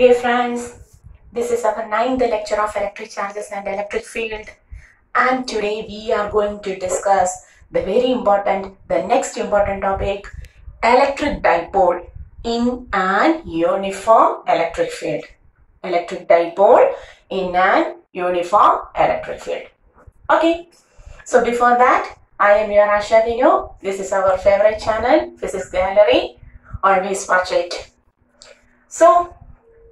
Dear friends, this is our ninth lecture of electric charges and electric field and today we are going to discuss the very important, the next important topic, electric dipole in an uniform electric field. Electric dipole in an uniform electric field. Okay, so before that, I am your Asha Binu. This is our favorite channel, Physics Gallery. Always watch it. So,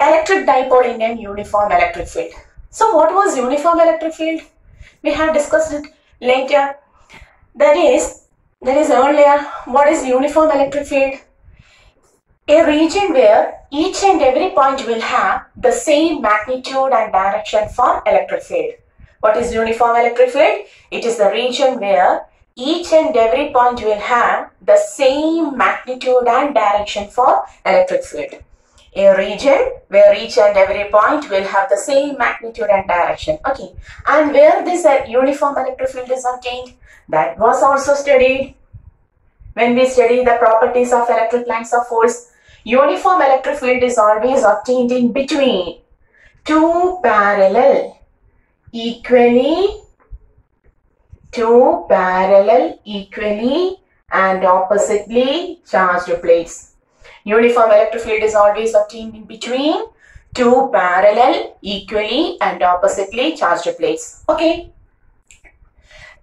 electric dipole in an uniform electric field. So, what was uniform electric field? We have discussed it later. That is, that is earlier. What is uniform electric field? A region where each and every point will have the same magnitude and direction for electric field. What is uniform electric field? It is the region where each and every point will have the same magnitude and direction for electric field. A region where each and every point will have the same magnitude and direction. Okay. And where this uh, uniform electric field is obtained? That was also studied when we study the properties of electric lines of force. Uniform electric field is always obtained in between two parallel equally two parallel equally and oppositely charged plates. Uniform electric field is always obtained in between two parallel equally and oppositely charged plates. Okay.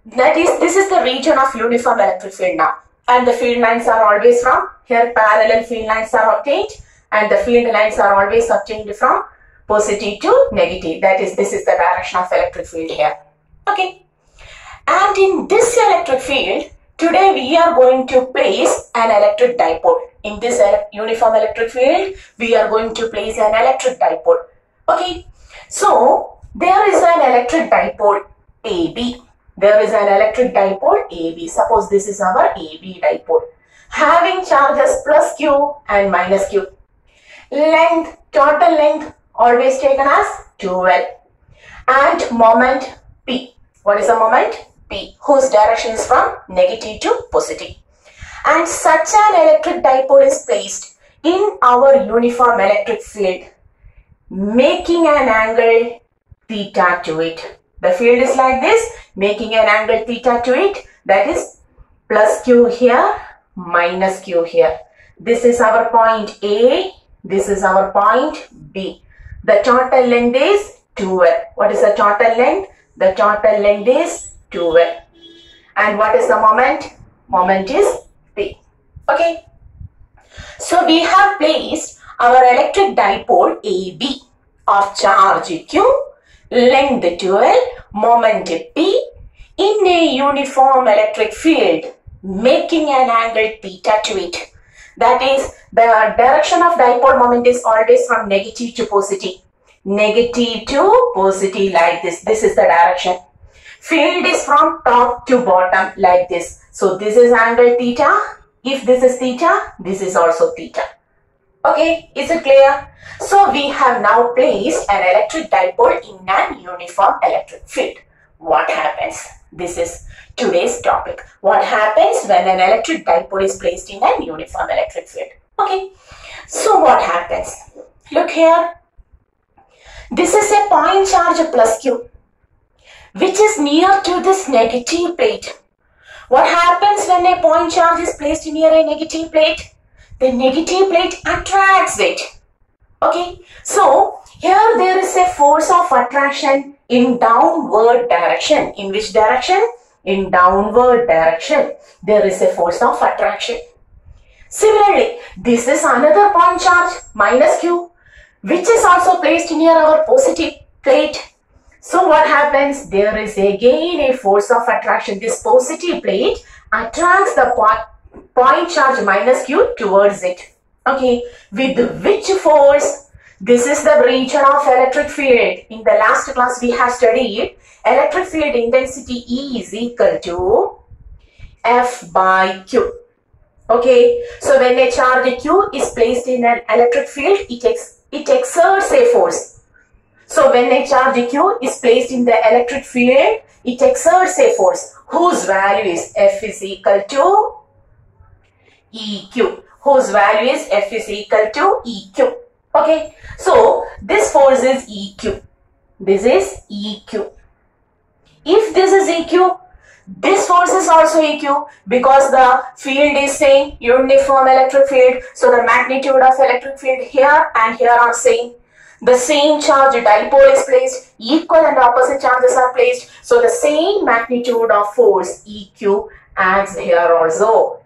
That is, this is the region of uniform electric field now. And the field lines are always from, here parallel field lines are obtained and the field lines are always obtained from positive to negative. That is, this is the direction of electric field here. Okay. And in this electric field, today we are going to place an electric dipole. In this uniform electric field, we are going to place an electric dipole. Okay. So, there is an electric dipole AB. There is an electric dipole AB. Suppose this is our AB dipole. Having charges plus Q and minus Q. Length, total length always taken as 12. And moment P. What is the moment? P, whose direction is from negative to positive. And such an electric dipole is placed in our uniform electric field, making an angle theta to it. The field is like this, making an angle theta to it, that is plus q here, minus q here. This is our point A, this is our point B. The total length is 12. What is the total length? The total length is 12. And what is the moment? Moment is P. Okay. So we have placed our electric dipole AB of charge Q, length 12, moment P in a uniform electric field making an angle theta to it. That is, the direction of dipole moment is always from negative to positive. Negative to positive like this. This is the direction. Field is from top to bottom like this. So this is angle theta. If this is theta, this is also theta. Okay, is it clear? So we have now placed an electric dipole in an uniform electric field. What happens? This is today's topic. What happens when an electric dipole is placed in an uniform electric field? Okay, so what happens? Look here. This is a point charge plus Q which is near to this negative plate. What happens when a point charge is placed near a negative plate? The negative plate attracts it. Okay, so here there is a force of attraction in downward direction. In which direction? In downward direction. There is a force of attraction. Similarly, this is another point charge minus Q which is also placed near our positive plate so what happens? There is again a force of attraction. This positive plate attracts the point, charge minus q towards it. Okay, with which force? This is the region of electric field. In the last class we have studied electric field intensity E is equal to F by Q. Okay, so when a charge Q is placed in an electric field, it, ex it exerts a force. So when a charge Q is placed in the electric field, it exerts a force whose value is F is equal to EQ. Whose value is F is equal to EQ. Okay. So this force is EQ. This is EQ. If this is EQ, this force is also EQ because the field is saying uniform electric field. So the magnitude of electric field here and here are same. The same charge dipole is placed, equal and opposite charges are placed. So the same magnitude of force EQ acts here also.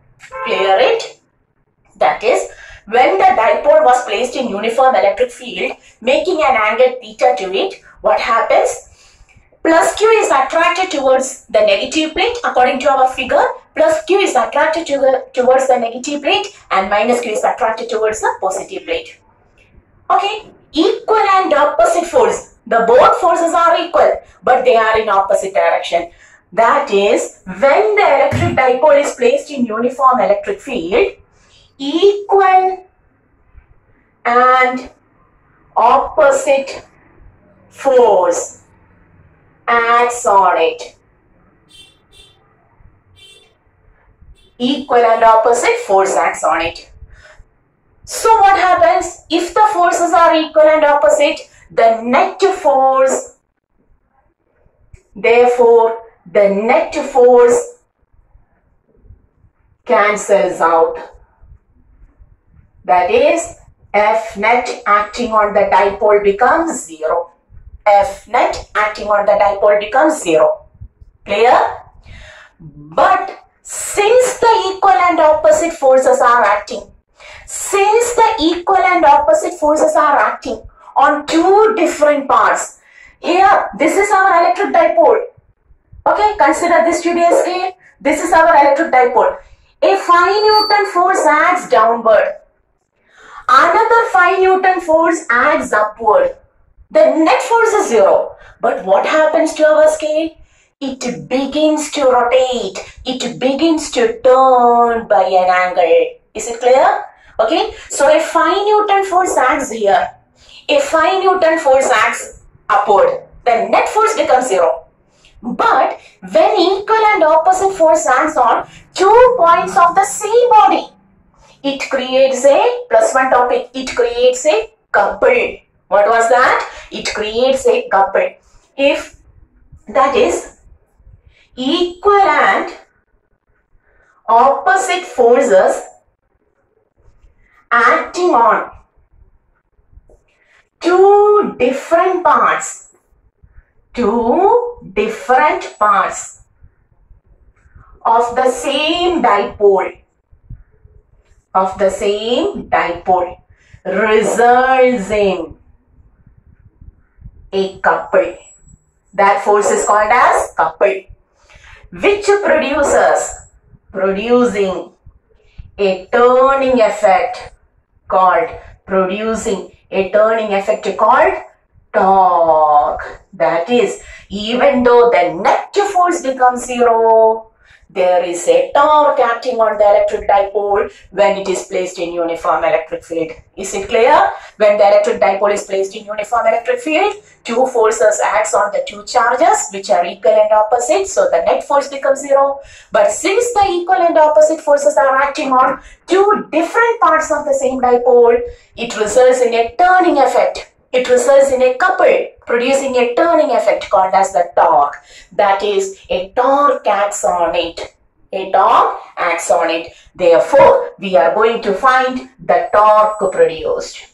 Clear it? That is, when the dipole was placed in uniform electric field, making an angle theta to it, what happens? plus q is attracted towards the negative plate according to our figure plus q is attracted to towards the negative plate and minus q is attracted towards the positive plate okay equal and opposite force the both forces are equal but they are in opposite direction that is when the electric dipole is placed in uniform electric field equal and opposite force acts on it. Equal and opposite force acts on it. So what happens if the forces are equal and opposite? The net force, therefore the net force cancels out. That is F net acting on the dipole becomes 0. F net acting on the dipole becomes 0. Clear? But since the equal and opposite forces are acting, since the equal and opposite forces are acting on two different parts, here this is our electric dipole. Okay, consider this to be a scale. This is our electric dipole. A 5 Newton force acts downward. Another 5 Newton force acts upward the net force is zero. But what happens to our scale? It begins to rotate. It begins to turn by an angle. Is it clear? Okay. So a 5 Newton force acts here. A 5 Newton force acts upward. The net force becomes zero. But when equal and opposite force acts on two points of the same body, it creates a plus one topic. It creates a couple. What was that? It creates a couple. If that is equal and opposite forces acting on. Two different parts, two different parts of the same dipole, of the same dipole. Results in a couple. That force is called as couple, which produces producing a turning effect called producing a turning effect called torque. That is, even though the net force becomes zero, there is a torque acting on the electric dipole when it is placed in uniform electric field. Is it clear? When the electric dipole is placed in uniform electric field, two forces acts on the two charges which are equal and opposite. So the net force becomes zero. But since the equal and opposite forces are acting on two different parts of the same dipole, it results in a turning effect it results in a couple producing a turning effect called as the torque. That is, a torque acts on it. A torque acts on it. Therefore, we are going to find the torque produced.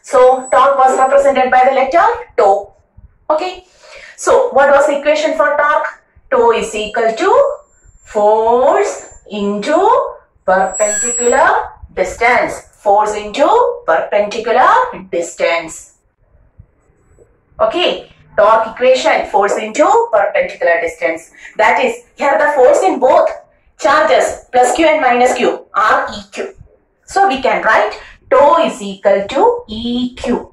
So, torque was represented by the letter tau. Okay. So, what was the equation for torque? Tau is equal to force into perpendicular distance force into perpendicular distance. Okay, torque equation force into perpendicular distance. That is, here the force in both charges plus q and minus q are eq. So we can write tau is equal to eq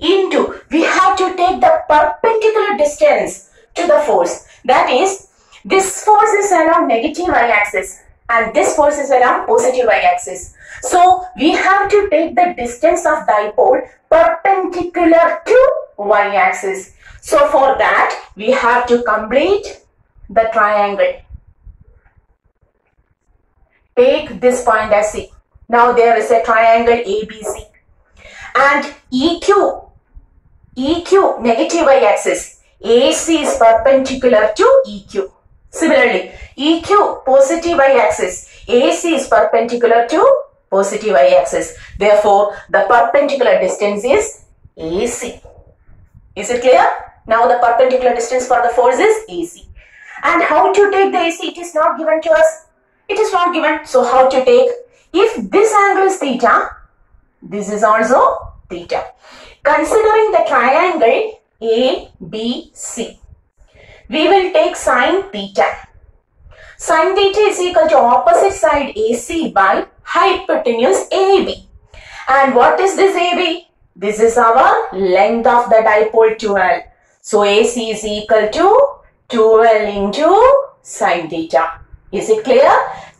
into, we have to take the perpendicular distance to the force. That is, this force is along negative y-axis and this force is around positive y-axis. So we have to take the distance of dipole perpendicular to y-axis. So for that we have to complete the triangle. Take this point as C. Now there is a triangle ABC and EQ EQ, negative y-axis. AC is perpendicular to EQ. Similarly, EQ, positive y-axis. AC is perpendicular to positive y-axis. Therefore, the perpendicular distance is AC. Is it clear? Now the perpendicular distance for the force is AC. And how to take the AC? It is not given to us. It is not given. So how to take? If this angle is theta, this is also theta. Considering the triangle ABC, we will take sine theta. Sine theta is equal to opposite side AC by hypotenuse AB. And what is this AB? This is our length of the dipole 12. So AC is equal to 12 into sine theta. Is it clear?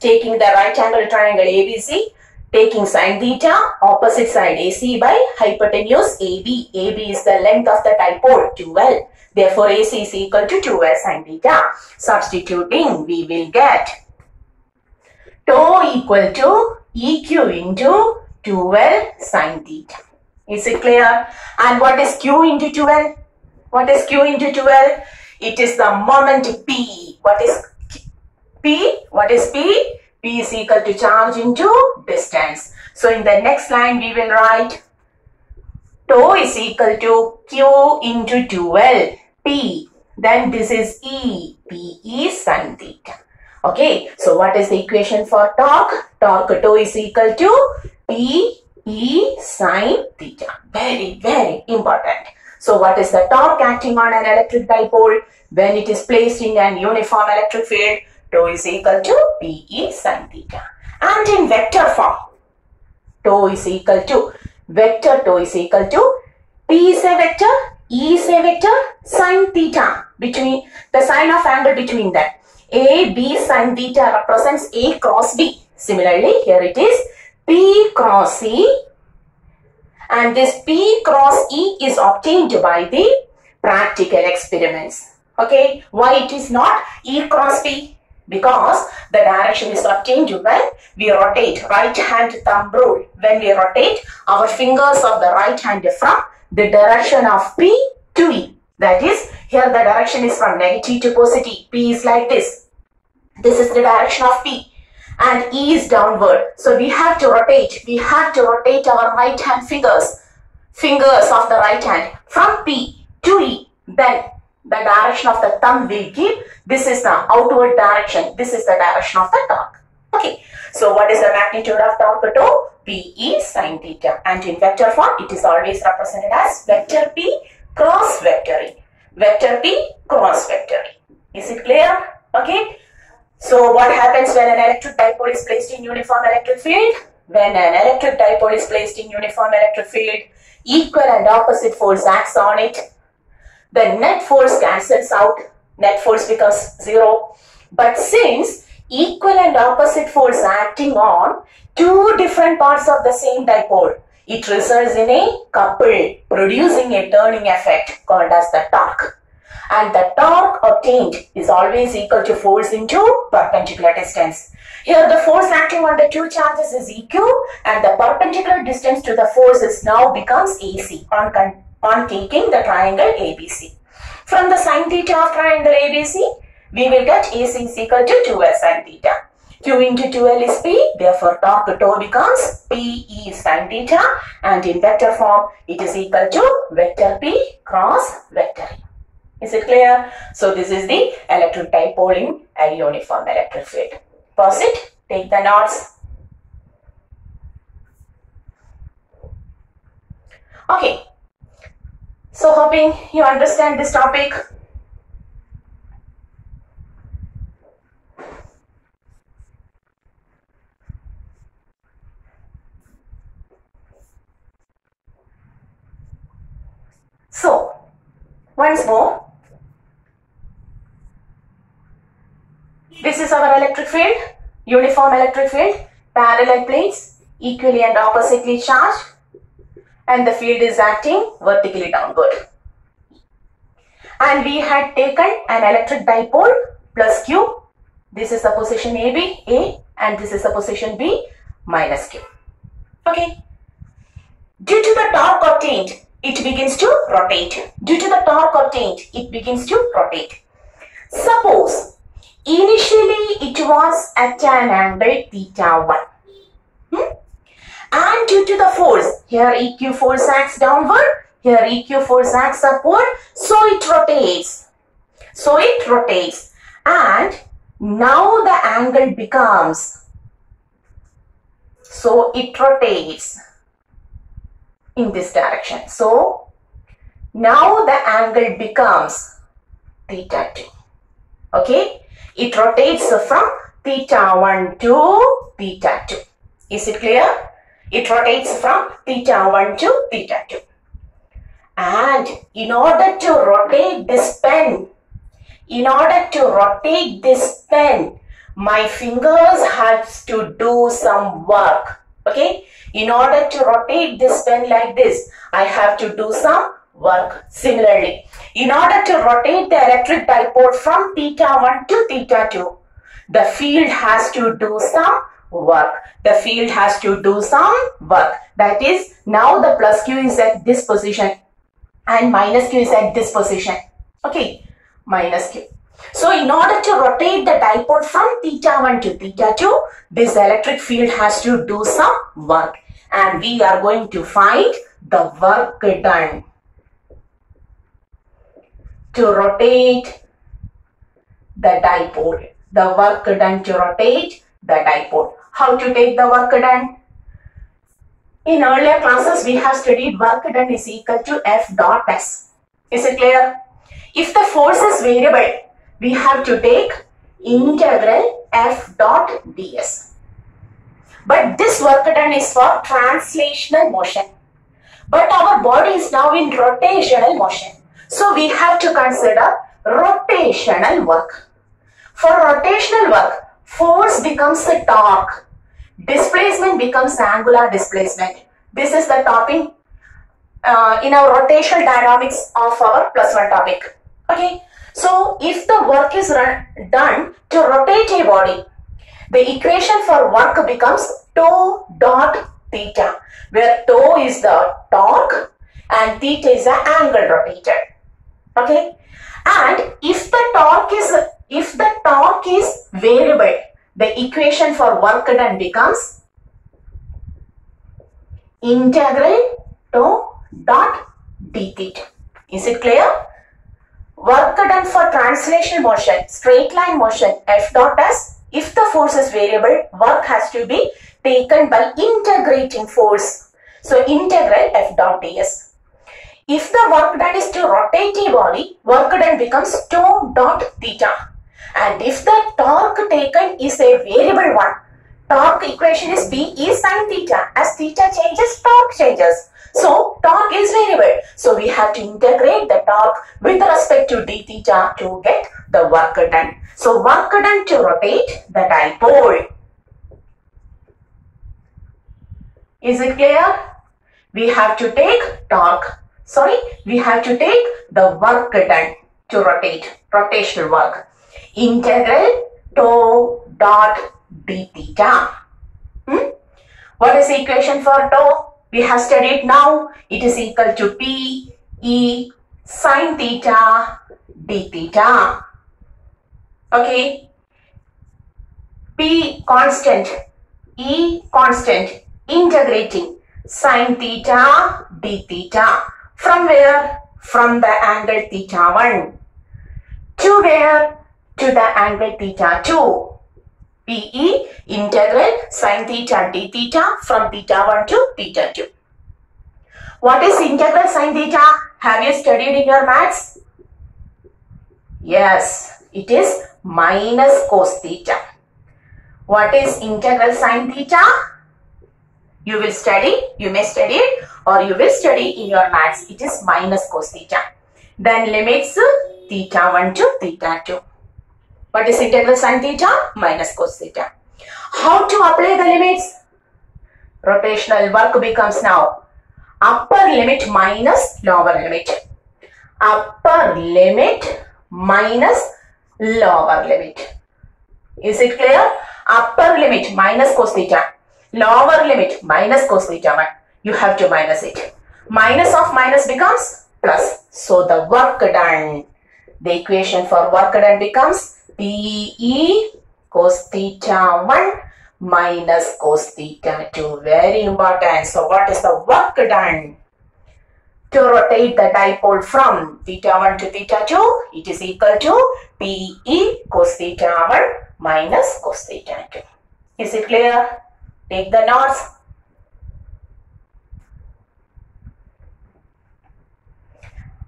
Taking the right angle triangle ABC, taking sine theta, opposite side AC by hypotenuse AB. AB is the length of the dipole 12. Therefore, AC is equal to 2L sine theta. Substituting, we will get tau equal to EQ into 2L sine theta. Is it clear? And what is Q into 2L? What is Q into 2L? It is the moment P. What is P? What is P? P is equal to charge into distance. So in the next line we will write tau is equal to Q into 2L P. Then this is E. P is sin theta. Okay. So what is the equation for torque? Torque tau is equal to P E sin theta. Very, very important. So what is the torque acting on an electric dipole? When it is placed in an uniform electric field, tau is equal to PE sin theta. And in vector form, tau is equal to, vector tau is equal to, P is a vector, E is a vector, sin theta, between the sine of angle between them. A, B sin theta represents A cross B. Similarly, here it is P cross E and this P cross E is obtained by the practical experiments. Okay, why it is not E cross P? Because the direction is obtained when we rotate right hand thumb rule. When we rotate our fingers of the right hand from the direction of P to E. That is, here the direction is from negative to positive. P is like this. This is the direction of P and E is downward. So we have to rotate. We have to rotate our right hand fingers, fingers of the right hand from P to E. Then the direction of the thumb will give. This is the outward direction. This is the direction of the torque. Okay. So what is the magnitude of torque tau? Oh, P is sin theta. And in vector form, it is always represented as vector P cross vector E. Vector P cross vector E. Is it clear? Okay. So what happens when an electric dipole is placed in uniform electric field? When an electric dipole is placed in uniform electric field, equal and opposite force acts on it. The net force cancels out, net force becomes zero. But since equal and opposite force acting on two different parts of the same dipole, it results in a couple producing a turning effect called as the torque and the torque obtained is always equal to force into perpendicular distance. Here the force acting on the two charges is EQ and the perpendicular distance to the force is now becomes AC on, on taking the triangle ABC. From the sine theta of triangle ABC, we will get AC is equal to 2S sine theta. Q into 2L is P, therefore torque tau becomes PE sine theta and in vector form it is equal to vector P cross vector E. Is it clear? So this is the electric dipole in a uniform electric field. Pause it. Take the notes. Okay. So hoping you understand this topic. So, once more, This is our electric field, uniform electric field, parallel planes, equally and oppositely charged and the field is acting vertically downward. And we had taken an electric dipole plus Q. This is the position AB, A and this is the position B minus Q. Okay. Due to the torque obtained, it begins to rotate. Due to the torque obtained, it begins to rotate. Suppose initially it was at an angle theta 1. And due to the force, here EQ force acts downward, here EQ force acts upward, so it rotates. So it rotates. And now the angle becomes, so it rotates in this direction. So now the angle becomes theta 2. Okay, it rotates from theta 1 to theta 2. Is it clear? It rotates from theta 1 to theta 2. And in order to rotate this pen, in order to rotate this pen, my fingers has to do some work. Okay, in order to rotate this pen like this, I have to do some work. Similarly, in order to rotate the electric dipole from theta 1 to theta 2, the field has to do some work. The field has to do some work. That is, now the plus q is at this position and minus q is at this position. Okay, minus q. So in order to rotate the dipole from theta 1 to theta 2, this electric field has to do some work. And we are going to find the work done to rotate the dipole. The work done to rotate the dipole. How to take the work done? In earlier classes, we have studied work done is equal to F dot S. Is it clear? If the force is variable, we have to take integral F dot ds. But this work done is for translational motion. But our body is now in rotational motion. So we have to consider rotational work. For rotational work, force becomes a torque. Displacement becomes angular displacement. This is the topic uh, in our rotational dynamics of our plus one topic. Okay. So if the work is run, done to rotate a body, the equation for work becomes tau dot theta, where tau is the torque and theta is the angle rotated. Okay. And if the torque is if the torque is variable, the equation for work done becomes integral tau dot d theta. Is it clear? Work done for translation motion, straight line motion, F dot S. If the force is variable, work has to be taken by integrating force. So integral F dot ds. If the work done is to rotate a body, work done becomes tau dot theta. And if the torque taken is a variable one, torque equation is B E sine theta. As theta changes, torque changes. So torque is variable. So we have to integrate the torque with respect to d theta to get the work done. So work done to rotate the dipole. Is it clear? We have to take torque. Sorry, we have to take the work done to rotate, rotational work. Integral tau dot d theta. Hmm? What is the equation for tau? We have studied now. It is equal to P E sine theta d theta. Okay. P constant, E constant, integrating sine theta d theta. From where? From the angle theta 1. To where? To the angle theta 2. PE integral sine theta d theta from theta 1 to theta 2. What is integral sine theta? Have you studied in your maths? Yes, it is minus cos theta. What is integral sine theta? You will study, you may study it or you will study in your maths. It is minus cos theta. Then limits theta 1 to theta 2. What is integral sine theta? Minus cos theta. How to apply the limits? Rotational work becomes now upper limit minus lower limit. Upper limit minus lower limit. Is it clear? Upper limit minus cos theta. Lower limit minus cos theta 1. You have to minus it. minus of minus becomes plus. So the work done, the equation for work done becomes PE cos theta 1 minus cos theta 2. Very important. So what is the work done? To rotate the dipole from theta 1 to theta 2, it is equal to PE cos theta 1 minus cos theta 2. Is it clear? Take the notes.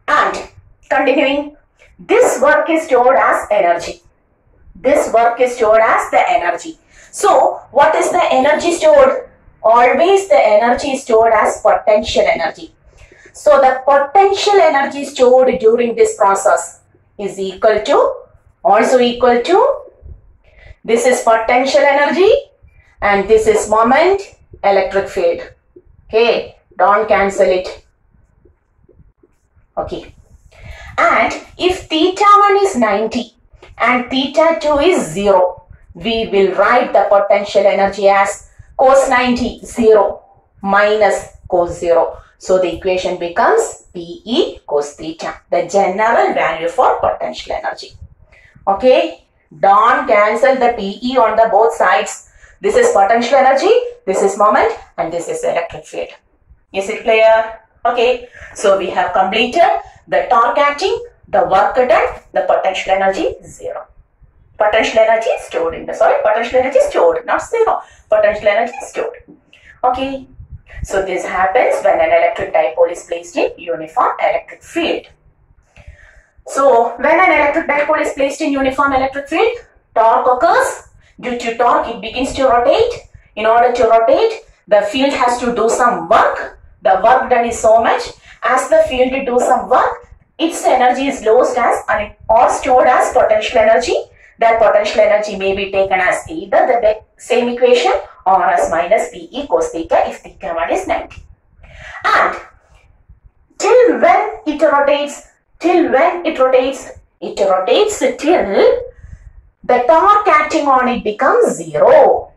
And continuing, this work is stored as energy. This work is stored as the energy. So, what is the energy stored? Always the energy stored as potential energy. So, the potential energy stored during this process is equal to, also equal to, this is potential energy and this is moment electric field. Okay, don't cancel it. Okay. And if theta 1 is 90 and theta 2 is 0, we will write the potential energy as cos 90 0 minus cos 0. So the equation becomes PE cos theta, the general value for potential energy. Okay, don't cancel the PE on the both sides. This is potential energy, this is moment and this is electric field. Is it clear? Okay, so we have completed the torque acting, the work done, the potential energy zero. Potential energy stored in the, sorry, potential energy stored, not zero. Potential energy is stored. Okay, so this happens when an electric dipole is placed in uniform electric field. So when an electric dipole is placed in uniform electric field, torque occurs. Due to torque, it begins to rotate. In order to rotate, the field has to do some work. The work done is so much. As the field do some work, its energy is lost as or stored as potential energy. That potential energy may be taken as either the same equation or as minus PE cos theta if theta 1 is 90. And till when it rotates, till when it rotates, it rotates till the torque acting on it becomes zero.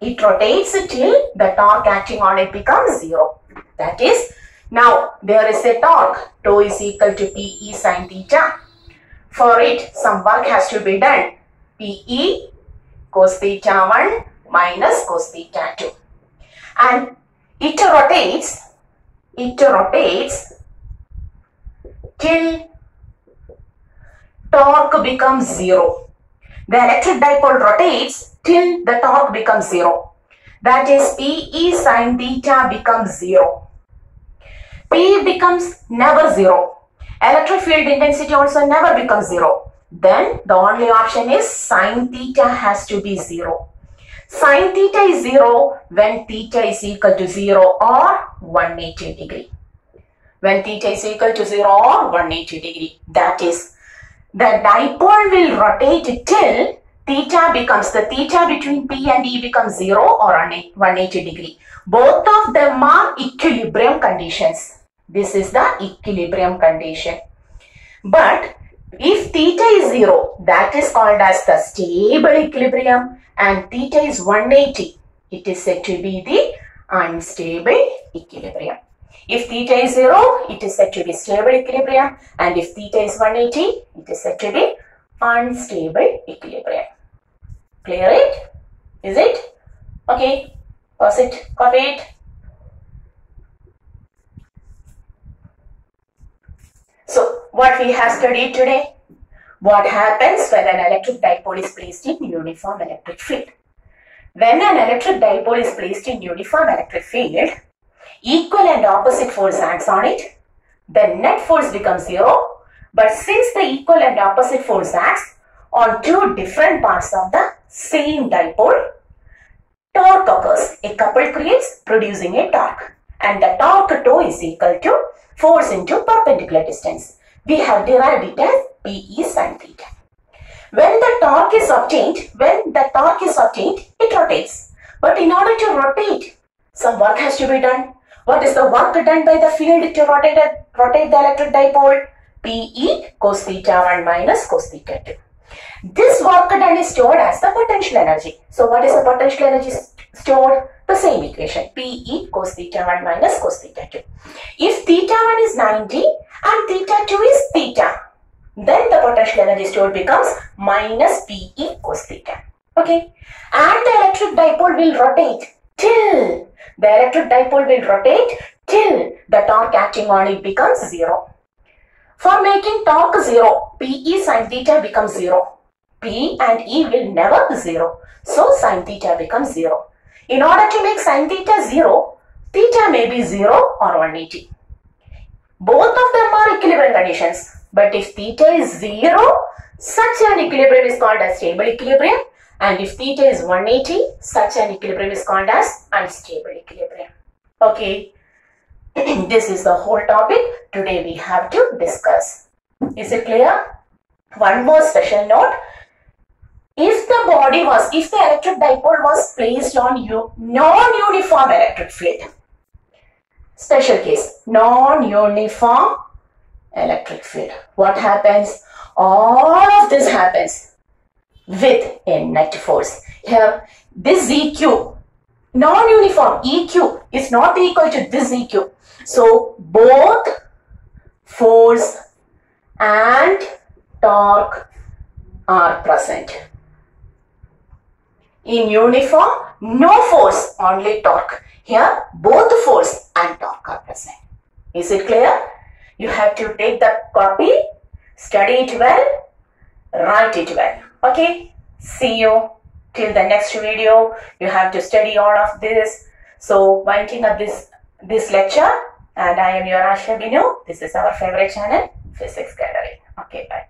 It rotates till the torque acting on it becomes zero. That is, now there is a torque, tau is equal to PE sine theta. For it, some work has to be done. PE cos theta 1 minus cos theta 2. And it rotates, it rotates till torque becomes zero. The electric dipole rotates till the torque becomes zero. That is PE sine theta becomes zero. P becomes never zero. Electric field intensity also never becomes zero. Then the only option is sine theta has to be zero. Sine theta is zero when theta is equal to zero or 180 degree. When theta is equal to zero or 180 degree. That is, the dipole will rotate till theta becomes the theta between P and E becomes 0 or 180 degree. Both of them are equilibrium conditions. This is the equilibrium condition. But if theta is 0, that is called as the stable equilibrium and theta is 180, it is said to be the unstable equilibrium. If theta is 0, it is said to be stable equilibrium and if theta is 180, it is said to be unstable equilibrium. Clear it? Is it? Okay. Pause it. Copy it. So, what we have studied today? What happens when an electric dipole is placed in uniform electric field? When an electric dipole is placed in uniform electric field, equal and opposite force acts on it. The net force becomes zero. But since the equal and opposite force acts on two different parts of the same dipole, torque occurs. A couple creates producing a torque. And the torque tau is equal to force into perpendicular distance. We have derived it as PE sin theta. When the torque is obtained, when the torque is obtained, it rotates. But in order to rotate, some work has to be done. What is the work done by the field to rotate, rotate the electric dipole? PE cos theta 1 minus cos theta 2. This work done is stored as the potential energy. So what is the potential energy stored the same equation PE cos theta 1 minus cos theta 2. If theta 1 is 90 and theta 2 is theta, then the potential energy stored becomes minus PE cos theta. Okay. And the electric dipole will rotate till the electric dipole will rotate till the torque acting on it becomes zero. For making torque zero, PE sin theta becomes zero. P and E will never be zero. So sin theta becomes zero. In order to make sin theta zero, theta may be zero or 180. Both of them are equilibrium conditions. But if theta is zero, such an equilibrium is called as stable equilibrium. And if theta is 180, such an equilibrium is called as unstable equilibrium. Okay. this is the whole topic today we have to discuss. Is it clear? One more special note. If the body was, if the electric dipole was placed on your non-uniform electric field, special case, non-uniform electric field, what happens? All of this happens with a net force. Here, this EQ, non-uniform EQ is not equal to this EQ. So, both force and torque are present. In uniform, no force, only torque. Here, both force and torque are present. Is it clear? You have to take the copy, study it well, write it well. Okay? See you till the next video. You have to study all of this. So, winding up this, this lecture, and I am your Asha Binu. This is our favorite channel, Physics Gallery. Okay, bye.